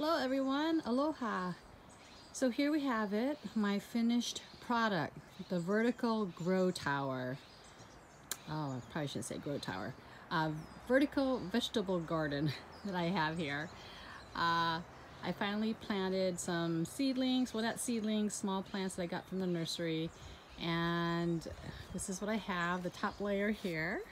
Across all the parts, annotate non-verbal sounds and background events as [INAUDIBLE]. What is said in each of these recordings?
Hello everyone, aloha. So here we have it, my finished product, the vertical grow tower. Oh, I probably shouldn't say grow tower. Uh, vertical vegetable garden [LAUGHS] that I have here. Uh, I finally planted some seedlings, well not seedlings, small plants that I got from the nursery. And this is what I have, the top layer here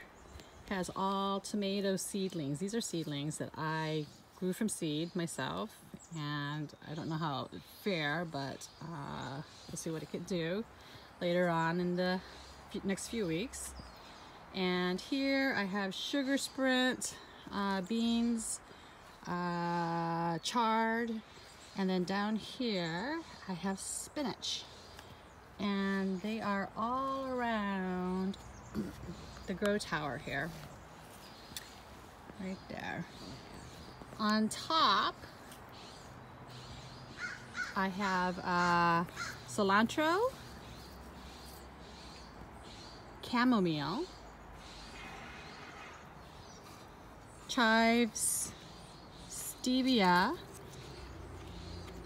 has all tomato seedlings. These are seedlings that I grew from seed myself and I don't know how fare but uh, we'll see what it could do later on in the next few weeks. And here I have sugar sprint uh, beans uh, chard and then down here I have spinach. And they are all around the grow tower here. Right there on top, I have uh, cilantro, chamomile, chives, stevia,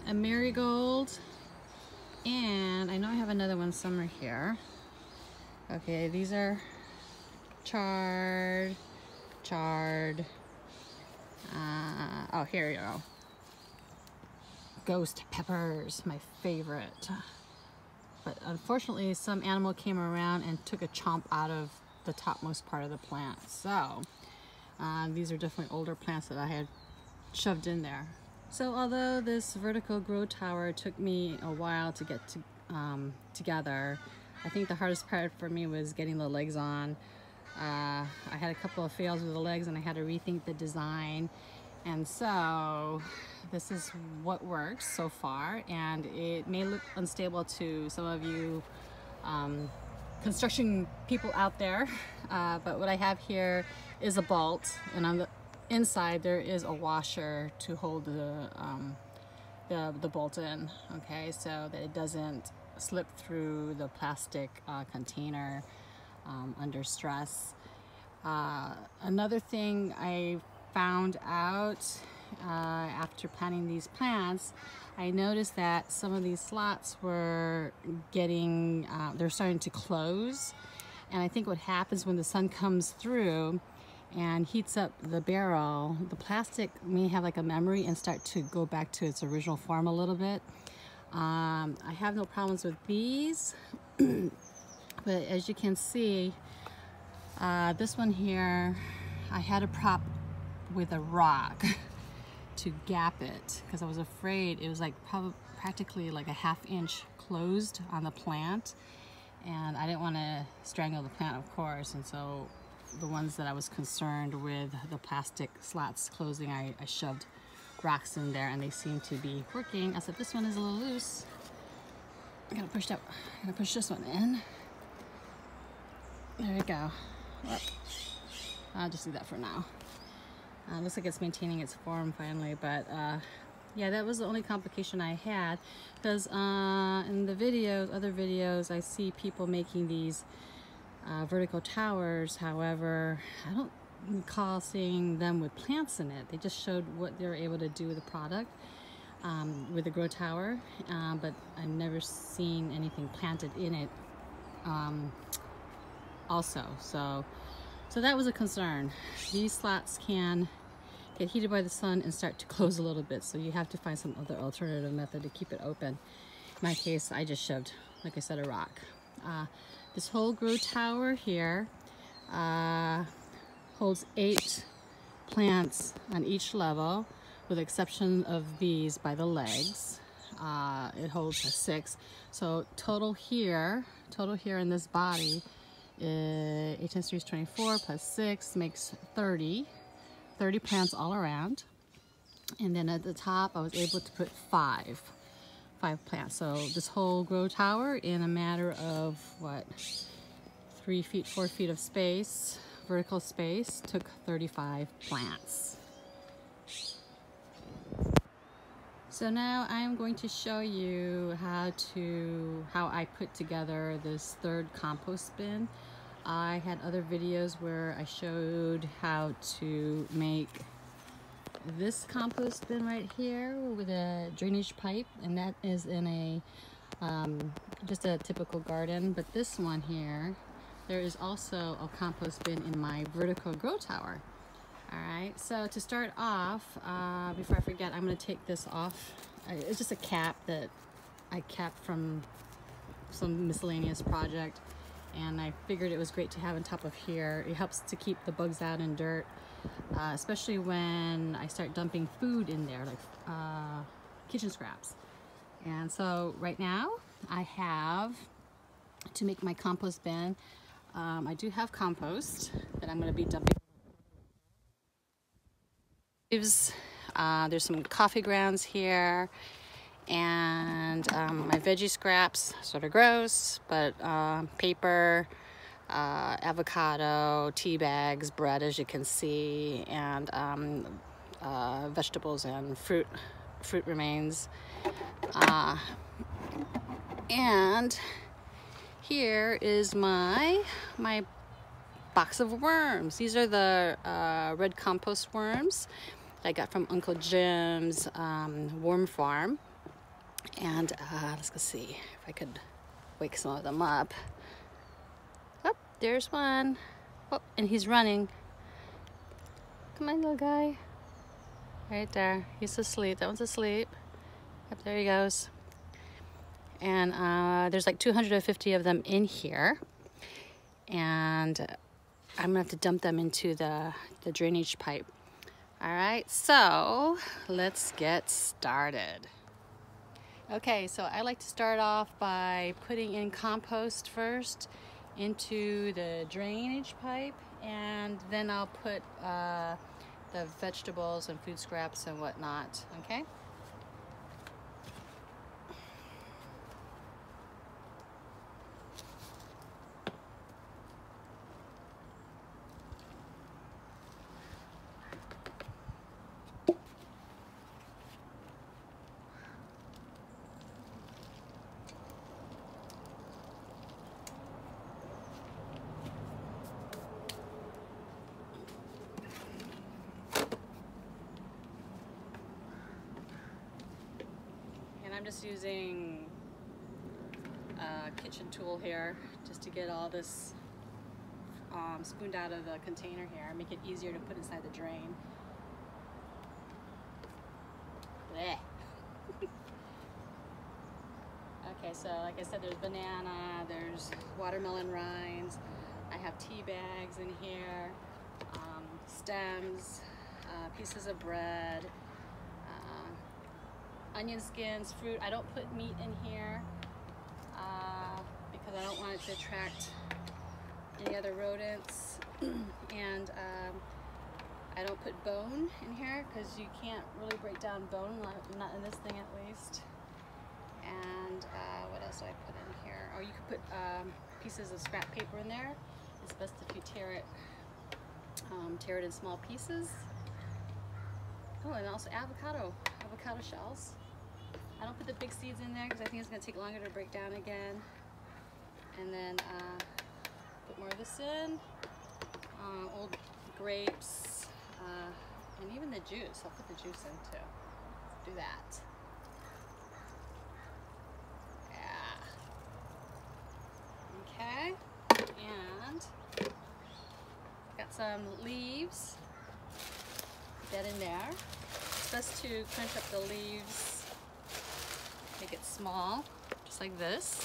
a marigold, and I know I have another one somewhere here. Okay, these are chard, chard, uh, oh, here you go. Ghost peppers, my favorite. But unfortunately, some animal came around and took a chomp out of the topmost part of the plant. So, uh, these are definitely older plants that I had shoved in there. So although this vertical grow tower took me a while to get to, um, together, I think the hardest part for me was getting the legs on. Uh, I had a couple of fails with the legs and I had to rethink the design. And so this is what works so far. And it may look unstable to some of you um, construction people out there. Uh, but what I have here is a bolt and on the inside there is a washer to hold the, um, the, the bolt in. Okay, so that it doesn't slip through the plastic uh, container um, under stress. Uh, another thing I found out uh, after planting these plants, I noticed that some of these slots were getting, uh, they're starting to close. And I think what happens when the sun comes through and heats up the barrel, the plastic may have like a memory and start to go back to its original form a little bit. Um, I have no problems with these, [CLEARS THROAT] but as you can see, uh, this one here, I had a prop with a rock [LAUGHS] to gap it because I was afraid it was like practically like a half inch closed on the plant. And I didn't want to strangle the plant of course. And so the ones that I was concerned with the plastic slats closing I, I shoved rocks in there and they seem to be working. Except this one is a little loose. I gotta push that I gotta push this one in there we go I'll just do that for now uh, looks like it's maintaining its form finally, but uh, yeah, that was the only complication I had because uh, in the videos, other videos, I see people making these uh, vertical towers. However, I don't recall seeing them with plants in it. They just showed what they were able to do with the product um, with the grow tower, uh, but I've never seen anything planted in it um, also. So, so that was a concern. These slats can get heated by the sun and start to close a little bit. So you have to find some other alternative method to keep it open. In my case, I just shoved, like I said, a rock. Uh, this whole grow tower here uh, holds eight plants on each level with exception of these by the legs. Uh, it holds six. So total here, total here in this body, uh, 8 times 3 is 24 plus 6 makes 30. 30 plants all around. And then at the top, I was able to put five, five plants. So this whole grow tower in a matter of what, three feet, four feet of space, vertical space, took 35 plants. So now I'm going to show you how to, how I put together this third compost bin. I had other videos where I showed how to make this compost bin right here with a drainage pipe and that is in a um, just a typical garden but this one here there is also a compost bin in my vertical grow tower. All right so to start off uh, before I forget I'm gonna take this off. It's just a cap that I kept from some miscellaneous project and I figured it was great to have on top of here. It helps to keep the bugs out and dirt, uh, especially when I start dumping food in there, like uh, kitchen scraps. And so right now I have, to make my compost bin, um, I do have compost that I'm going to be dumping. Uh, there's some coffee grounds here and um, my veggie scraps, sort of gross, but uh, paper, uh, avocado, tea bags, bread as you can see, and um, uh, vegetables and fruit, fruit remains. Uh, and here is my, my box of worms. These are the uh, red compost worms I got from Uncle Jim's um, worm farm. And uh, let's go see if I could wake some of them up. Oh, there's one. Oh, and he's running. Come on, little guy. Right there. He's asleep. That one's asleep. Yep, there he goes. And uh, there's like 250 of them in here. And I'm gonna have to dump them into the, the drainage pipe. All right, so let's get started. Okay, so I like to start off by putting in compost first into the drainage pipe and then I'll put uh, the vegetables and food scraps and whatnot, okay? I'm just using a kitchen tool here just to get all this um, spooned out of the container here, make it easier to put inside the drain. [LAUGHS] okay, so like I said, there's banana, there's watermelon rinds, I have tea bags in here, um, stems, uh, pieces of bread, onion skins, fruit. I don't put meat in here uh, because I don't want it to attract any other rodents. [CLEARS THROAT] and um, I don't put bone in here because you can't really break down bone, not in this thing at least. And uh, what else do I put in here? Oh, you could put um, pieces of scrap paper in there. It's best if you tear it, um, tear it in small pieces. Oh, and also avocado, avocado shells. I don't put the big seeds in there because I think it's going to take longer to break down again. And then uh, put more of this in. Uh, old grapes. Uh, and even the juice. I'll put the juice in too. Do that. Yeah. Okay. And got some leaves. That in there. It's best to crunch up the leaves Make it small, just like this.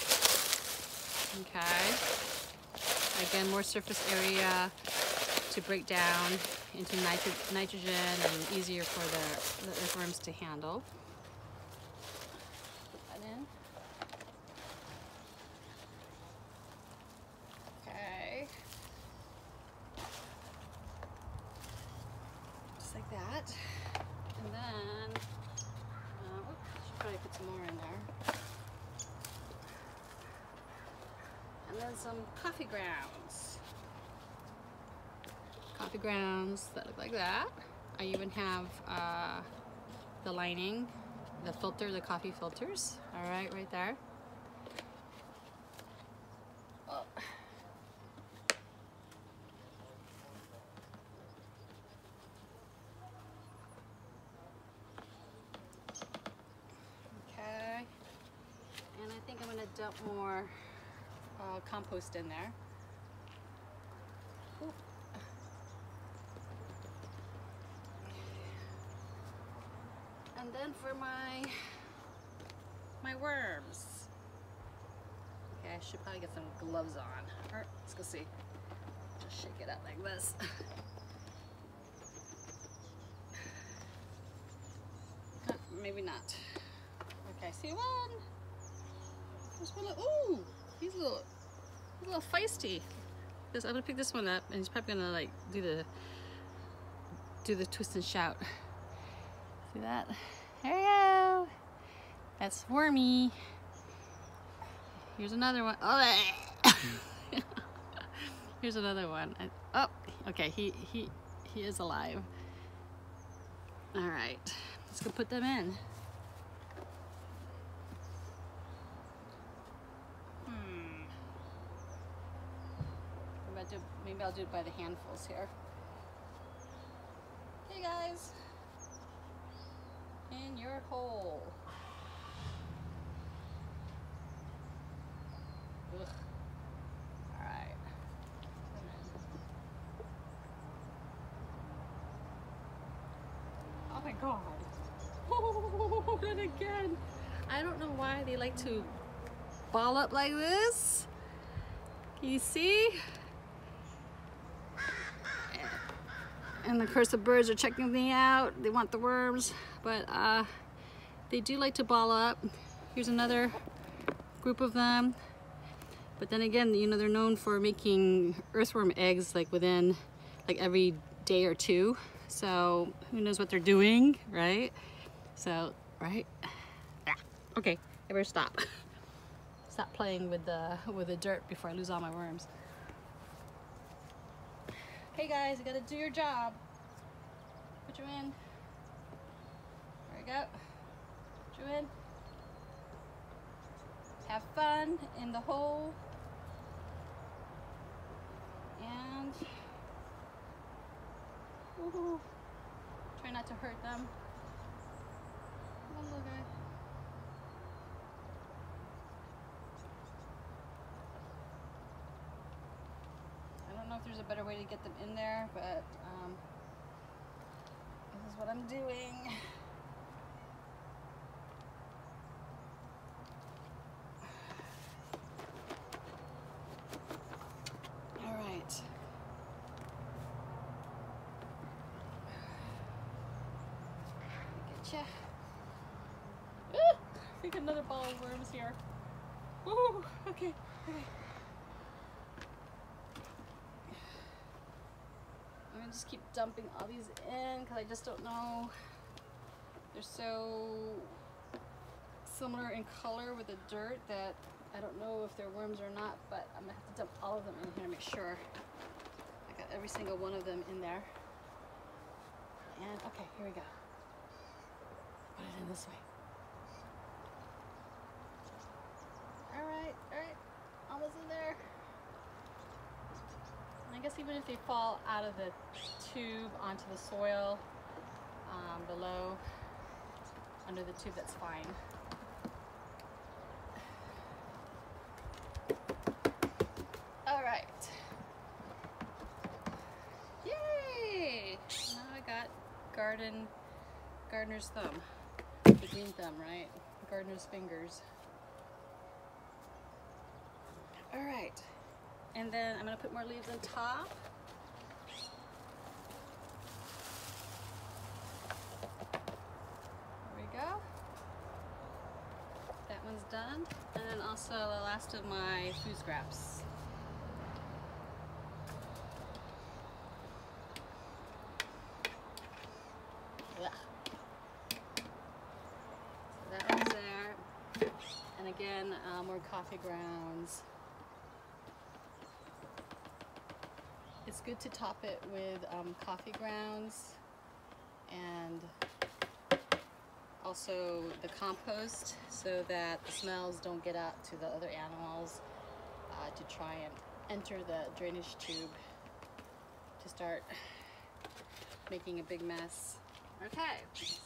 Okay. Again, more surface area to break down into nitro nitrogen and easier for the, the worms to handle. Put that in. Okay. Just like that. And then probably put some more in there. And then some coffee grounds. Coffee grounds that look like that. I even have uh, the lining, the filter, the coffee filters. All right, right there. Oh. dump more uh, compost in there. Ooh. And then for my my worms. Okay, I should probably get some gloves on. Or, let's go see. Just shake it up like this. [LAUGHS] Maybe not. Okay, see one. There's one. Ooh, he's a little, a little feisty. This, I'm gonna pick this one up, and he's probably gonna like do the, do the twist and shout. See that? There you go. That's Wormy. Here's another one. Oh, [LAUGHS] here's another one. Oh, okay. He he he is alive. All right, let's go put them in. Hmm. Maybe I'll do, maybe I'll do it by the handfuls here. Hey guys, in your hole. Ugh. All right. Oh my god. [LAUGHS] Oh, that again. I don't know why they like to ball up like this. Can you see? And of course the birds are checking me out. They want the worms, but uh, they do like to ball up. Here's another group of them. But then again, you know, they're known for making earthworm eggs like within like every day or two. So who knows what they're doing, right? So, right? Okay, I better stop. [LAUGHS] Stop playing with the with the dirt before I lose all my worms. Hey guys, you gotta do your job. Put you in. There we go. Put you in. Have fun in the hole. And try not to hurt them. Come little guy. I don't know if there's a better way to get them in there, but um, this is what I'm doing. All right. Getcha. Ah, I think another ball of worms here. Woo, okay, okay. I'm gonna just keep dumping all these in because I just don't know. They're so similar in color with the dirt that I don't know if they're worms or not, but I'm gonna have to dump all of them in here to make sure I got every single one of them in there. And okay, here we go. Put it in this way. All right, all right, almost in there. And I guess even if they fall out of the tube onto the soil um, below, under the tube, that's fine. All right. Yay! Now I got garden, gardener's thumb. The green thumb, right? Gardener's fingers. All right. And then I'm gonna put more leaves on top. There we go. That one's done. And then also the last of my food scraps. Ugh. So that one's there. And again, uh, more coffee grounds. Good to top it with um, coffee grounds and also the compost so that the smells don't get out to the other animals uh, to try and enter the drainage tube to start making a big mess. Okay,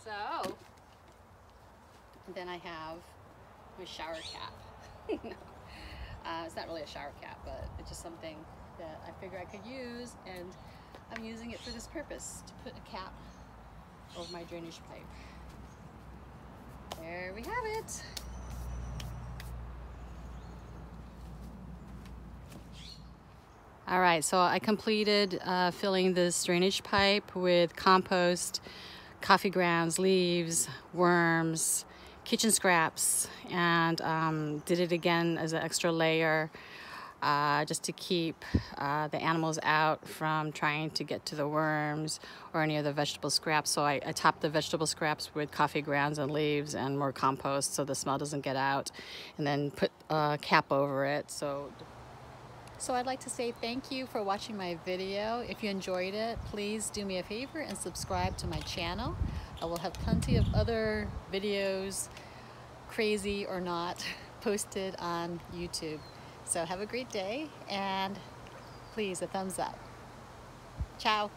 so then I have my shower cap. [LAUGHS] uh, it's not really a shower cap, but it's just something that I figure I could use and I'm using it for this purpose, to put a cap over my drainage pipe. There we have it. All right, so I completed uh, filling this drainage pipe with compost, coffee grounds, leaves, worms, kitchen scraps, and um, did it again as an extra layer uh, just to keep uh, the animals out from trying to get to the worms or any of the vegetable scraps. So I, I topped the vegetable scraps with coffee grounds and leaves and more compost so the smell doesn't get out, and then put a cap over it. So so I'd like to say thank you for watching my video. If you enjoyed it, please do me a favor and subscribe to my channel. I will have plenty of other videos, crazy or not, [LAUGHS] posted on YouTube. So have a great day and please a thumbs up. Ciao.